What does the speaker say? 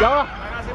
有啊。大家先